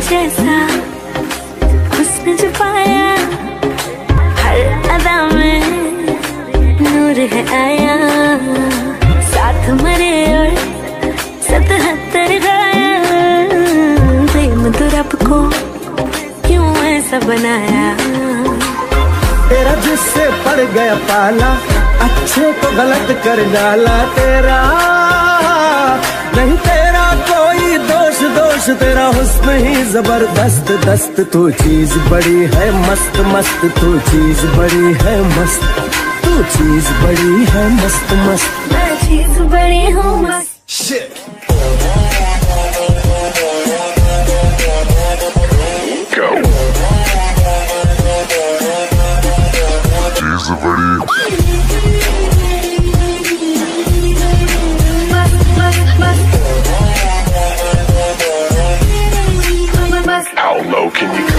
जैसा उसने जो पाया, हर अदा में नूर है आया। साथ मरे और सतहत्तर गाया। प्रेम तो को क्यों ऐसा बनाया? तेरा जिससे पड़ गया पाला, अच्छे को गलत कर डाला तेरा। नहीं तेरा काश तेरा हुस्न ही ज़बरदस्त दस्त तू चीज़ बड़ी है मस्त मस्त तू चीज़ बड़ी है मस्त तू चीज़ बड़ी है मस्त मस्त। चीज़ बड़ी हूँ Go. She's a can you